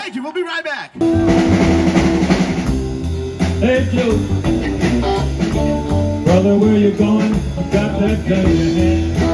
Thank you. We'll be right back. Thank you, brother, where you going? You got that gun in your hand.